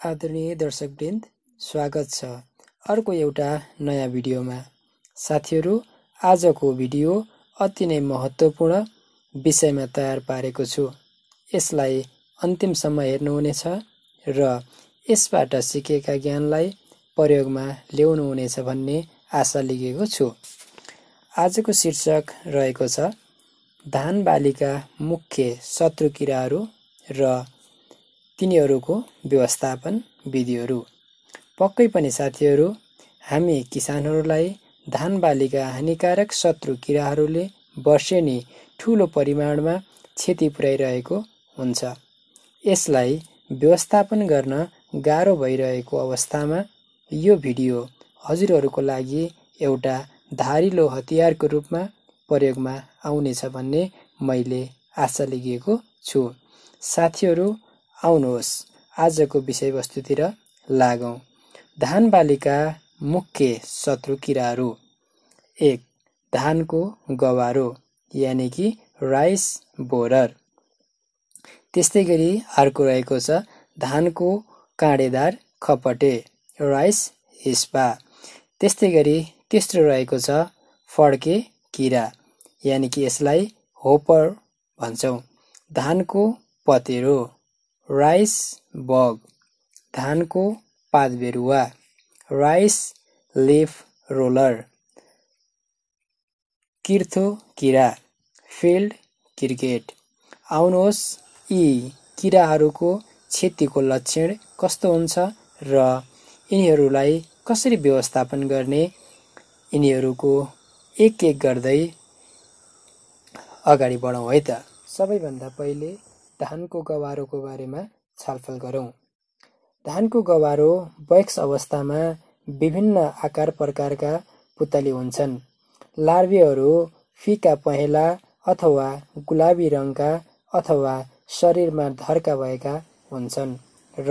आदरणीय दर्शकवृन्द स्वागत छ अर्को एउटा नयाँ भिडियोमा। साथीहरू आजको भिडियो अति नै महत्त्वपूर्ण विषयमा तयार पारेको छु। यसलाई अन्तिमसम्म हेर्नुहुनेछ र यसबाट सिकेका ज्ञानलाई प्रयोगमा ल्याउनुहुनेछ भन्ने आशा लिएको छु। आजको शीर्षक रहेको छ धान बालीका मुख्य शत्रु किराहरू र तिनीहरूको व्यवस्थापन विधिहरू। पक्कै पनि साथीहरू हामी किसानहरूलाई धान बालीका हानिकारक शत्रु किराहरूले वर्षेनी ठुलो परिमाणमा क्षति पुर्याइरहेको हुन्छ। यसलाई व्यवस्थापन गर्न गाह्रो भइरहेको अवस्थामा यो भिडियो हजुरहरूको लागि एउटा धारिलो हतियारको रूपमा प्रयोगमा आउनेछ भन्ने मैले आशा लिएको छु। साथीहरू आउनुहोस्। आजको विषयवस्तुतिर लागौँ। धान बालीका मुख्य शत्रु किराहरू। एक धानको गवारो यानि कि राइस बोरर। त्यस्तै गरी अर्को रहेको छ धानको काँडेदार खपटे राइस हिस्पा त्यस्तै गरी तेस्रो रहेको छ फड्के किरा यानि कि यसलाई होपर भन्छौँ। धानको पतेरो। राइस बग धानको पातबेरुवा राइस लिफ रोलर किर्थो किरा फिल्ड क्रिकेट। आउनुहोस् यी किराहरूको क्षतिको लक्षण कस्तो हुन्छ र यिनीहरूलाई कसरी व्यवस्थापन गर्ने? यिनीहरूको एक एक गर्दै अगाडि बढौँ है त। सबैभन्दा पहिले धानको गवारोको बारेमा छलफल गरौँ। धानको गवारो वयस्क अवस्थामा विभिन्न आकार प्रकारका पुतली हुन्छन्। लार्भेहरू फिका पहेँला अथवा गुलाबी रङका अथवा शरीरमा धर्का भएका हुन्छन् र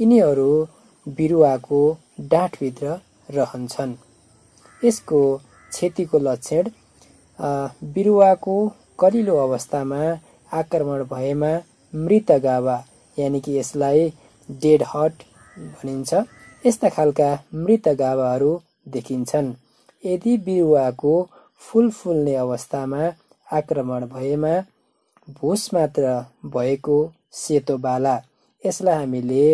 यिनीहरू बिरुवाको डाँठभित्र रहन्छन्। यसको क्षतिको लक्षण बिरुवाको कलिलो अवस्थामा आक्रमण भएमा मृत गावा यानि कि यसलाई डेड हट भनिन्छ। यस्ता खालका मृत गावाहरू देखिन्छन्। यदि बिरुवाको फुल फुल्ने अवस्थामा आक्रमण भएमा भुस मात्र भएको सेतो बाला यसलाई हामीले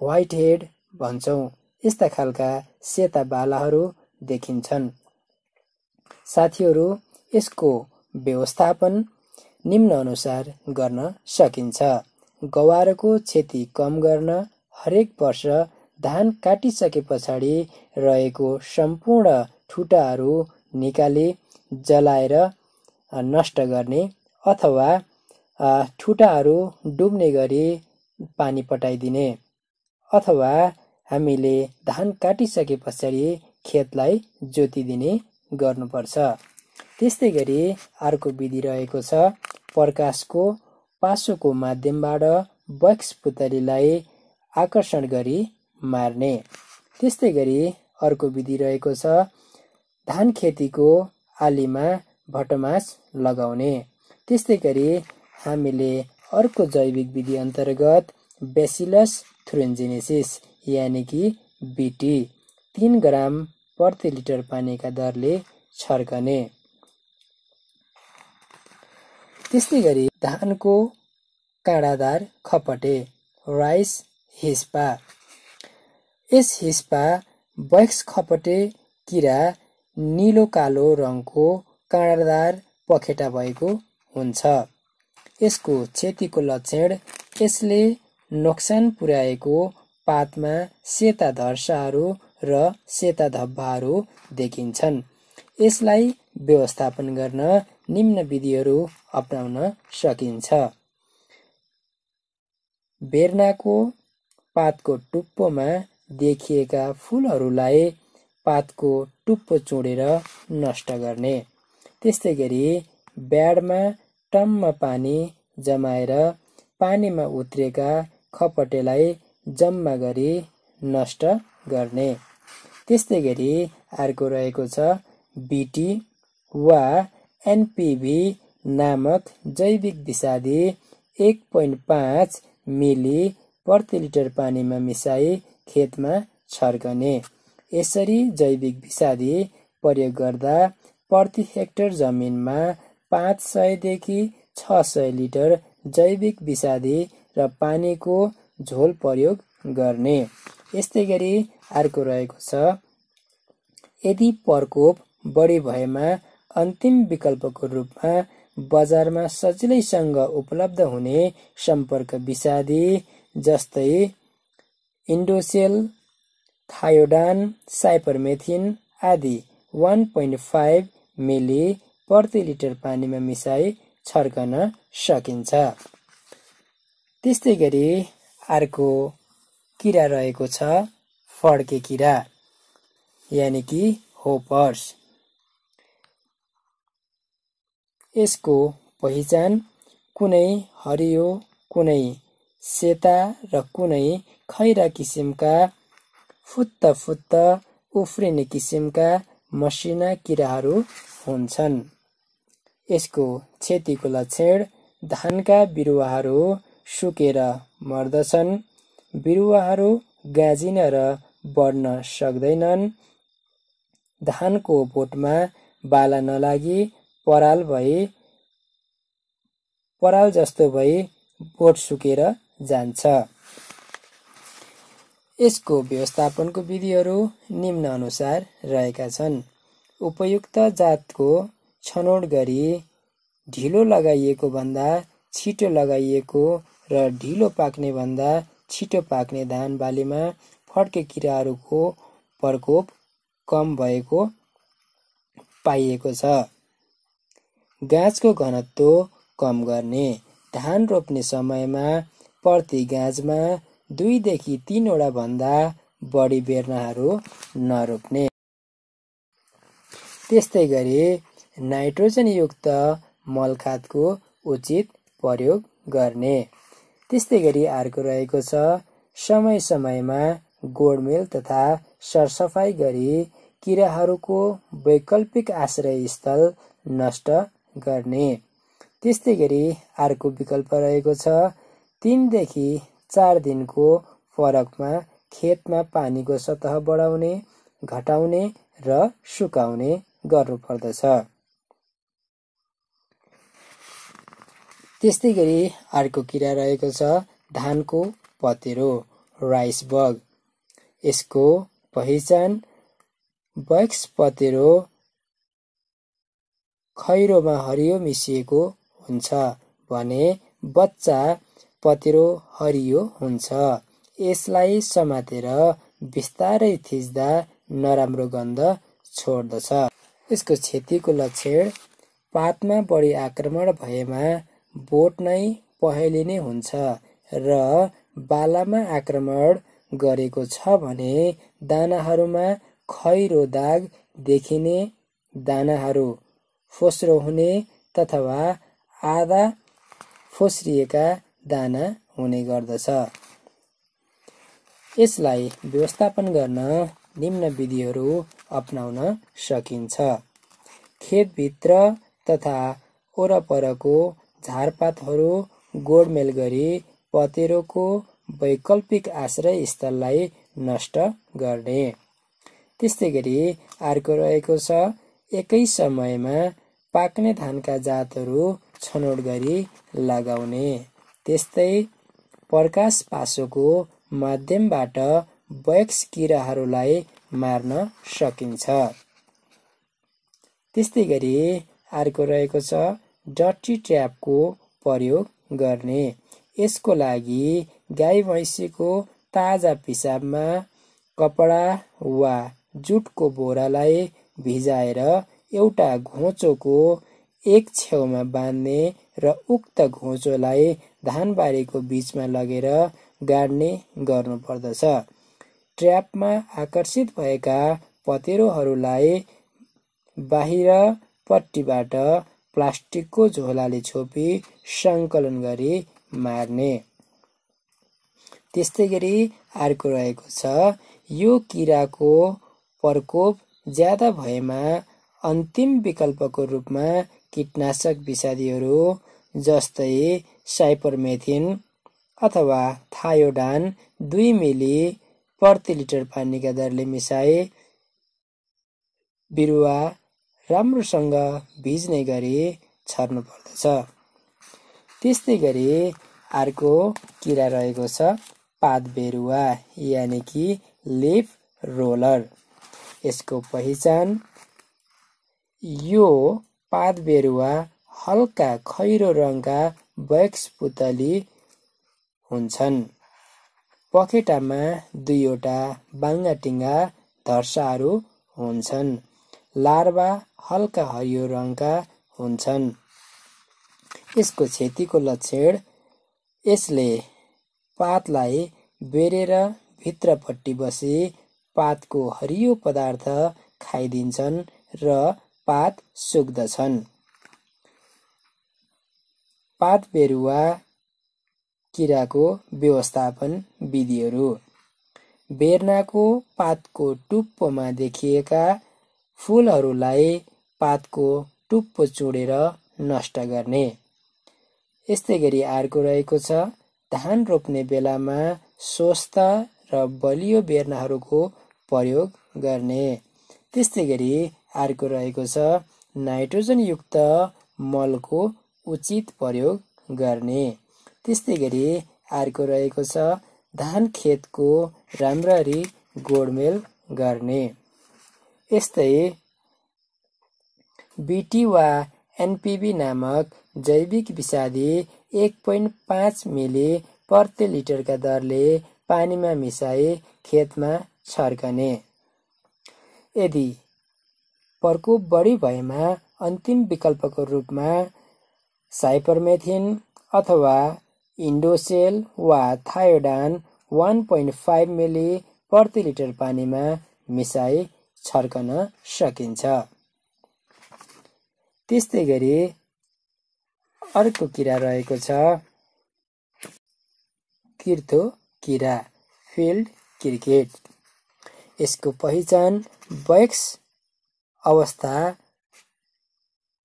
व्हाइट हेड भन्छौँ। यस्ता खालका सेता बालाहरू देखिन्छन्। साथीहरू यसको व्यवस्थापन निम्न अनुसार गर्न सकिन्छ। गवारको क्षति कम गर्न हरेक वर्ष धान काटिसके पछाडि रहेको सम्पूर्ण ठुटाहरू निकाली जलाएर नष्ट गर्ने अथवा ठुटाहरू डुब्ने गरी पानी पटाइदिने अथवा हामीले धान काटिसके पछाडि खेतलाई जोतिदिने गर्नुपर्छ। त्यस्तै गरी अर्को विधि रहेको छ प्रकाशको पासोको माध्यमबाट बक्स पुतलीलाई आकर्षण गरी मार्ने। त्यस्तै गरी अर्को विधि रहेको छ धान खेतीको आलीमा भटमास लगाउने। त्यस्तै गरी हामीले अर्को जैविक विधि अन्तर्गत बेसिलस थ्रुन्जेनेसिस यानि कि बिटी तिन ग्राम प्रति लिटर पानीका दरले छर्कने। त्यस्तै गरी धानको काँडादार खपटे राइस हिस्पा। यस हिस्पा बैक्स खपटे किरा निलो कालो रङको काँडादार पखेटा भएको हुन्छ। यसको क्षतिको लक्षण यसले नोक्सान पुर्याएको पातमा सेता धर्साहरू र सेता धब्बाहरू देखिन्छन्। यसलाई व्यवस्थापन गर्न निम्न विधिहरू अप्नाउन सकिन्छ। बेर्नाको पातको टुप्पोमा देखिएका फुलहरूलाई पातको टुप्पो चुडेर नष्ट गर्ने। त्यस्तै गरी ब्याडमा टम्म पानी जमाएर पानीमा उत्रेका खपटेलाई जम्मा गरी नष्ट गर्ने। त्यस्तै गरी अर्को रहेको छ बिटी वा एनपिभी नामक जैविक विषादी एक पोइन्ट पाँच मिली प्रति लिटर पानीमा मिसाई खेतमा छर्कने। यसरी जैविक विषादी प्रयोग गर्दा प्रति हेक्टर जमिनमा पाँच सयदेखि छ सय लिटर जैविक विषादी र पानीको झोल प्रयोग गर्ने। यस्तै गरी अर्को रहेको छ यदि प्रकोप बढी भएमा अन्तिम विकल्पको रूपमा बजारमा सजिलैसँग उपलब्ध हुने सम्पर्क विषादी जस्तै इन्डोसेल थायोडान साइपरमेथिन आदि वान पोइन्ट फाइभ मिली प्रति लिटर पानीमा मिसाई छर्कन सकिन्छ। त्यस्तै गरी अर्को किरा रहेको छ फड्के किरा यानि कि होपर्स। यसको पहिचान कुनै हरियो कुनै सेता र कुनै खैरा किसिमका फुत्त फुत्त उफ्रिने किसिमका मसिना किराहरू हुन्छन्। यसको क्षतिको लक्षण धानका बिरुवाहरू सुकेर मर्दछन्। बिरुवाहरू गाजिन र बढ्न सक्दैनन्। धानको बोटमा बाला नलागी पराल भई पराल जस्तो भई बोट सुकेर जान्छ। यसको व्यवस्थापनको विधिहरू निम्न अनुसार रहेका छन्। उपयुक्त जातको छनौट गरी ढिलो लगाइएको भन्दा छिटो लगाइएको र ढिलो पाक्ने भन्दा छिटो पाक्ने धान बालीमा फड्के किराहरूको प्रकोप कम भएको पाइएको छ। गाँसको घनत्व कम गर्ने। धान रोप्ने समयमा प्रति गाँजमा दुईदेखि तिनवटा भन्दा बढी बेर्नाहरू नरोप्ने। त्यस्तै गरी नाइट्रोजनयुक्त मलखादको उचित प्रयोग गर्ने। त्यस्तै गरी अर्को रहेको छ समय समयमा गोडमेल तथा सरसफाइ गरी किराहरूको वैकल्पिक आश्रयस्थल नष्ट गर्ने। त्यस्तै गरी अर्को विकल्प रहेको छ। तिनदेखि चार दिनको फरकमा खेतमा पानीको सतह बढाउने घटाउने र सुकाउने गर्नुपर्दछ त्यस्तै गरी अर्को किरा रहेको छ धानको पतेरो राइस बग। यसको पहिचान बक्स पतेरो खैरोमा हरियो मिसिएको हुन्छ भने बच्चा पतेरो हरियो हुन्छ। यसलाई समातेर बिस्तारै थिच्दा नराम्रो गन्ध छोड्दछ। यसको क्षतिको लक्षण पातमा बढी आक्रमण भएमा बोट नै पहेलिने हुन्छ र बालामा आक्रमण गरेको छ भने दानाहरूमा खैरो दाग देखिने दानाहरू फोस्रो हुने अथवा आधा फोस्रिएका दाना हुने गर्दछ। यसलाई व्यवस्थापन गर्न निम्न विधिहरू अपनाउन सकिन्छ। खेतभित्र तथा वरपरको झारपातहरू गोडमेल गरी पतेरोको वैकल्पिक आश्रय स्थललाई नष्ट गर्ने। त्यस्तै गरी अर्को रहेको छ एकै समयमा पाक्ने धानका जातहरू छनौट गरी लगाउने। त्यस्तै प्रकाश पासोको माध्यमबाट बैक्स किराहरूलाई मार्न सकिन्छ। त्यस्तै गरी अर्को रहेको छ डटी ट्यापको प्रयोग गर्ने। यसको लागि गाई भैँसीको ताजा पिसाबमा कपडा वा जुटको बोरालाई भिजाएर एउटा घोचोको एक छेउमा बाँध्ने र उक्त घोचोलाई धानबारीको बिचमा लगेर गाड्ने गर्नुपर्दछ। ट्र्यापमा आकर्षित भएका पतेरोहरूलाई बाहिरपट्टिबाट प्लास्टिकको झोलाले छोपी सङ्कलन गरी मार्ने। त्यस्तै गरी अर्को रहेको छ यो किराको प्रकोप ज्यादा भएमा अन्तिम विकल्पको रूपमा कीटनाशक विषादीहरू जस्तै साइपरमेथिन अथवा थायोडान दुई मिली प्रति लिटर पानीका दरले मिसाए बिरुवा राम्रोसँग भिज्ने गरी छर्नु पर्दछ। त्यस्तै गरी अर्को किरा रहेको छ पात बेरुवा यानि कि लिफ रोलर। यसको पहिचान यो पात बेरुवा हल्का खैरो रङका पुतली हुन्छन्। पखेटामा दुईवटा बाङ्गा टिङ्गा धर्साहरू हुन्छन्। लार्वा हल्का हरियो रङका हुन्छन्। यसको क्षतिको लक्षण यसले पातलाई बेरेर भित्रपट्टि बसी पातको हरियो पदार्थ खाइदिन्छन् र पात सुक्दछन्। पात बेरुवा किराको व्यवस्थापन विधिहरू। बेर्नाको पातको टुप्पोमा देखिएका फुलहरूलाई पातको टुप्पो चुडेर नष्ट गर्ने। यस्तै गरी अर्को रहेको छ धान रोप्ने बेलामा स्वस्थ र बलियो बेर्नाहरूको प्रयोग गर्ने। त्यस्तै गरी अर्को रहेको छ। नाइट्रोजनयुक्त मलको उचित प्रयोग गर्ने। त्यस्तै गरी अर्को रहेको छ। धान खेतको राम्ररी गोडमेल गर्ने। यस्तै बिटी वा एनपिबी नामक जैविक विषादी एक पोइन्ट पाँच मिली प्रति लिटरका दरले पानीमा मिसाई खेतमा छर्कने। यदि प्रकोप बढी भएमा अन्तिम विकल्पको रूपमा साइपरमेथिन अथवा इन्डोसेल वा थायोडान वान पोइन्ट फाइभ मिली प्रति लिटर पानीमा मिसाई छर्कन सकिन्छ। त्यस्तै गरी अर्को किरा रहेको छ किर्थो किरा फिल्ड क्रिकेट। यसको पहिचान बैक्स अवस्था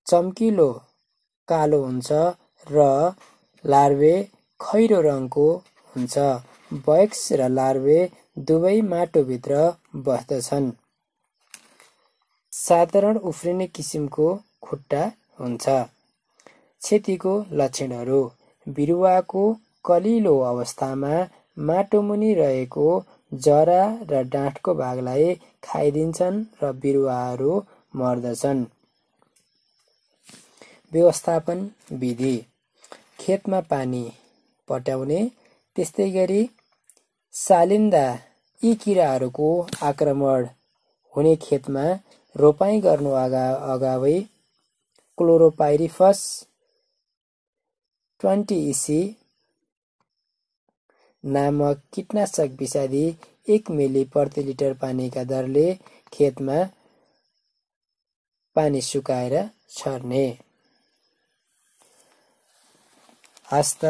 चम्किलो कालो हुन्छ र लार्वे खैरो रङको हुन्छ। बैक्स र लार्वे दुवै माटोभित्र बस्दछन्। साधारण उफ्रिने किसिमको खुट्टा हुन्छ। क्षतिको लक्षणहरू बिरुवाको कलिलो अवस्थामा माटोमुनि रहेको जरा र डाँठको भागलाई खाइदिन्छन् र बिरुवाहरू मर्दछन्। व्यवस्थापन विधि। खेतमा पानी पट्याउने। त्यस्तै गरी सालिन्दा यी किराहरूको आक्रमण हुने खेतमा रोपाइँ गर्नु अगा अगावै क्लोरोपाइरिफस ट्वेन्टी इसी नामक कीटनाशक विषादी एक मिली प्रति लिटर पानीका दरले खेतमा पानी सुकाएर छर्ने। हस्त